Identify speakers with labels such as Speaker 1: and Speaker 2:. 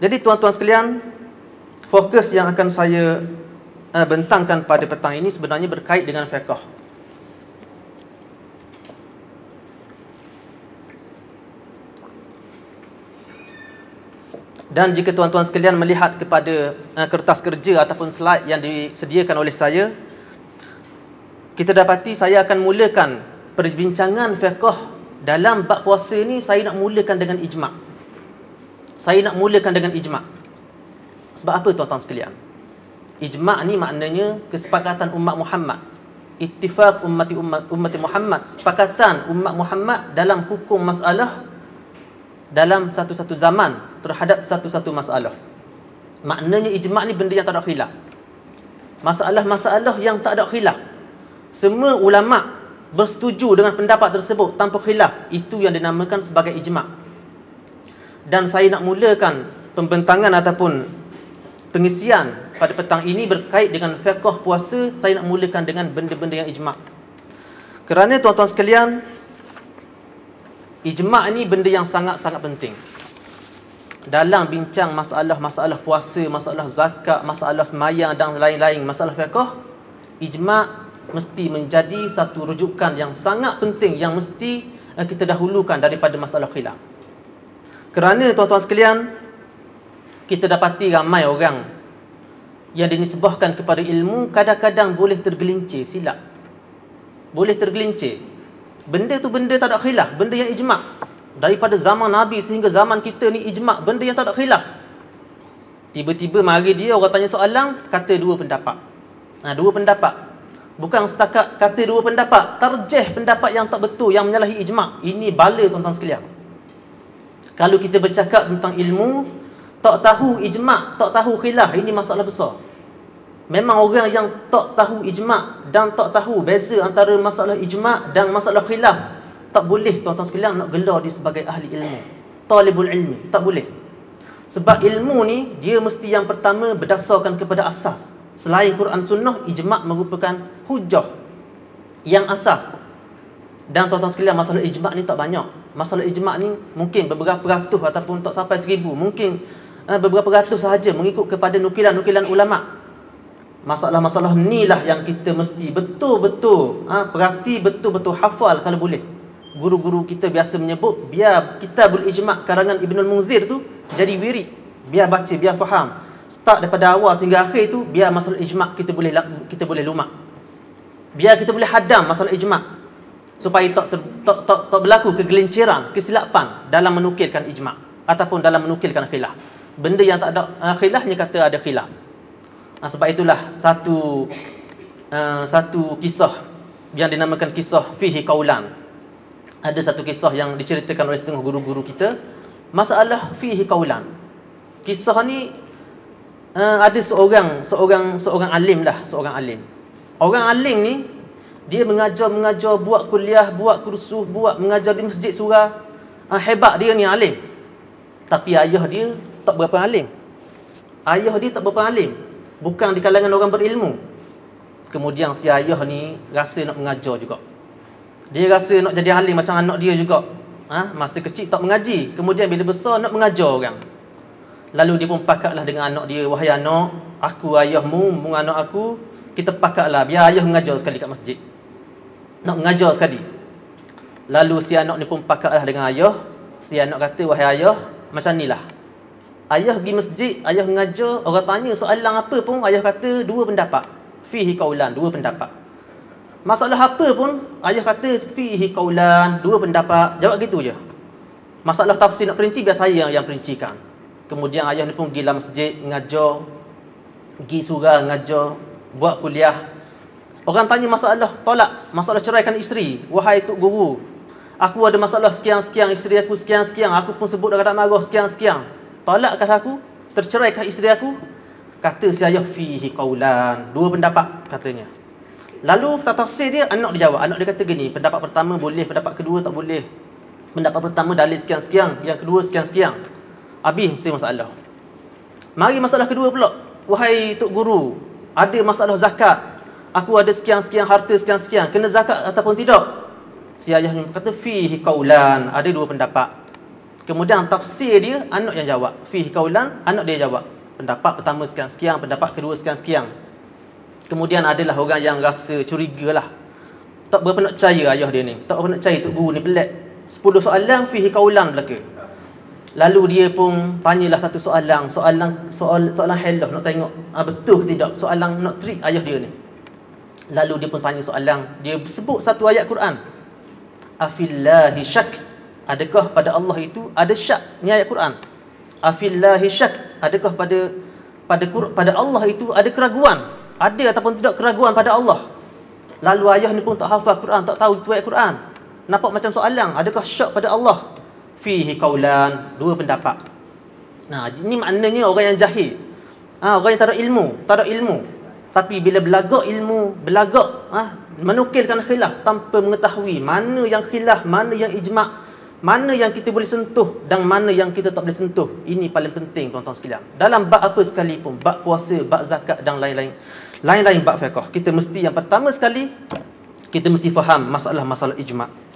Speaker 1: Jadi tuan-tuan sekalian, fokus yang akan saya uh, bentangkan pada petang ini sebenarnya berkait dengan fiqh. Dan jika tuan-tuan sekalian melihat kepada uh, kertas kerja ataupun slide yang disediakan oleh saya, kita dapati saya akan mulakan perbincangan fiqh dalam bab puasa ni saya nak mulakan dengan ijma'. Saya nak mulakan dengan ijma'. Sebab apa tuan-tuan sekalian? Ijma' ni maknanya kesepakatan umat Muhammad. Ummati umat, ummati Muhammad. Sepakatan umat Muhammad dalam hukum masalah dalam satu-satu zaman terhadap satu-satu masalah. Maknanya ijma' ni benda yang tak ada khilaf. Masalah-masalah yang tak ada khilaf. Semua ulama bersetuju dengan pendapat tersebut tanpa khilaf. Itu yang dinamakan sebagai ijma'. Dan saya nak mulakan pembentangan ataupun pengisian pada petang ini berkait dengan fiqh puasa, saya nak mulakan dengan benda-benda yang ijma'. Kerana tuan-tuan sekalian, Ijma' ni benda yang sangat-sangat penting. Dalam bincang masalah-masalah puasa, masalah zakat, masalah semayang dan lain-lain, masalah fiqh, ijma' mesti menjadi satu rujukan yang sangat penting yang mesti eh, kita dahulukan daripada masalah khilaf. Kerana tuan-tuan sekalian, kita dapati ramai orang yang dinisbahkan kepada ilmu kadang-kadang boleh tergelincir silap. Boleh tergelincir Benda tu benda tak ada khilaf, benda yang ijma' daripada zaman Nabi sehingga zaman kita ni ijma' benda yang tak ada khilaf. Tiba-tiba mari dia orang tanya soalan, kata dua pendapat. Ha, dua pendapat. Bukan setakat kata dua pendapat, tarjih pendapat yang tak betul yang menyalahi ijma'. Ini bala tuan-tuan sekalian. Kalau kita bercakap tentang ilmu, tak tahu ijma', tak tahu khilaf, ini masalah besar. Memang orang yang tak tahu ijma' dan tak tahu beza antara masalah ijma' dan masalah khilaf tak boleh tuan-tuan sekalian nak gelar dia sebagai ahli ilmu. Talibul ilmi, tak boleh. Sebab ilmu ni dia mesti yang pertama berdasarkan kepada asas. Selain Quran Sunnah, ijma' merupakan hujah yang asas. Dan tuan-tuan sekalian masalah ijma' ni tak banyak. Masalah ijma' ni mungkin beberapa ratus ataupun tak sampai seribu. Mungkin uh, beberapa ratus sahaja mengikut kepada nukilan-nukilan ulama' Masalah-masalah ni lah yang kita mesti betul-betul ha, Perhati betul-betul hafal kalau boleh. Guru-guru kita biasa menyebut Biar kita boleh ijma' karangan Ibn al-Munzir tu Jadi wirid Biar baca, biar faham. Start daripada awal sehingga akhir tu Biar masalah ijma' kita boleh kita boleh lumak. Biar kita boleh hadam masalah ijma' Supaya tak, ter, tak, tak, tak berlaku kegelinciran, kesilapan Dalam menukilkan ijma' Ataupun dalam menukilkan khilaf Benda yang tak ada uh, khilafnya kata ada khilaf sebab itulah satu uh, satu kisah yang dinamakan kisah fihi kaulan. Ada satu kisah yang diceritakan oleh setengah guru-guru kita masalah fihi kaulan. Kisah ni uh, ada seorang seorang seorang alim lah, seorang alim. Orang alim ni dia mengajar mengajar buat kuliah, buat kursus, buat mengajar di masjid surah. Uh, hebat dia ni alim. Tapi ayah dia tak berapa alim. Ayah dia tak berapa alim bukan di kalangan orang berilmu. Kemudian si ayah ni rasa nak mengajar juga. Dia rasa nak jadi alim macam anak dia juga. Ha? Masa kecil tak mengaji. Kemudian bila besar nak mengajar orang. Lalu dia pun pakatlah dengan anak dia. Wahai anak, aku ayahmu, mu anak aku. Kita pakatlah. Biar ayah mengajar sekali kat masjid. Nak mengajar sekali. Lalu si anak ni pun pakatlah dengan ayah. Si anak kata, wahai ayah, macam ni lah. Ayah pergi masjid, ayah mengajar, orang tanya soalan apa pun, ayah kata dua pendapat. Fihi kaulan, dua pendapat. Masalah apa pun, ayah kata fihi kaulan, dua pendapat. Jawab gitu je. Masalah tafsir nak perinci, biar saya yang perincikan. Kemudian ayah ni pun dalam masjid, mengajar. Pergi surah, mengajar. Buat kuliah. Orang tanya masalah tolak, masalah ceraikan isteri. Wahai Tuk Guru, aku ada masalah sekian-sekian, isteri aku sekian-sekian. Aku pun sebut dekat marah sekian-sekian. Talakkan aku terceraikan isteri aku. Kata si ayah fihi qaulan. Dua pendapat katanya. Lalu tafsir dia anak dia jawab. Anak dia kata gini pendapat pertama boleh pendapat kedua tak boleh. Pendapat pertama dalil sekian-sekian yang kedua sekian-sekian. Habis mesti masalah. Mari masalah kedua pula. Wahai tok guru ada masalah zakat aku ada sekian-sekian harta sekian-sekian kena zakat ataupun tidak si ayah kata fihi qaulan ada dua pendapat Kemudian tafsir dia anak yang jawab. Fihi kaulan anak dia jawab. Pendapat pertama sekian-sekian, pendapat kedua sekian-sekian. Kemudian adalah orang yang rasa curiga lah. Tak berapa nak percaya ayah dia ni. Tak berapa nak percaya tok guru ni pelik. 10 soalan fihi kaulan belaka. Lalu dia pun tanyalah satu soalan, soalan soal soalan hello nak tengok ah, betul ke tidak soalan nak trick ayah dia ni. Lalu dia pun tanya soalan, dia sebut satu ayat Quran. Afillahi syak Adakah pada Allah itu ada syak ni ayat Quran? Afillahi syak. Adakah pada pada pada Allah itu ada keraguan? Ada ataupun tidak keraguan pada Allah? Lalu ayah ni pun tak hafal Quran, tak tahu itu ayat Quran. Nampak macam soalan, adakah syak pada Allah? Fihi qaulan, dua pendapat. Nah, ini maknanya orang yang jahil. Ha, orang yang tak ada ilmu, tak ada ilmu. Tapi bila belagak ilmu, belagak ha, menukilkan khilaf tanpa mengetahui mana yang khilaf, mana yang ijma', mana yang kita boleh sentuh dan mana yang kita tak boleh sentuh. Ini paling penting tuan-tuan sekalian. Dalam bab apa sekalipun, bab puasa, bab zakat dan lain-lain. Lain-lain bab fiqh. Kita mesti yang pertama sekali kita mesti faham masalah-masalah ijma'.